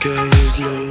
sky is low.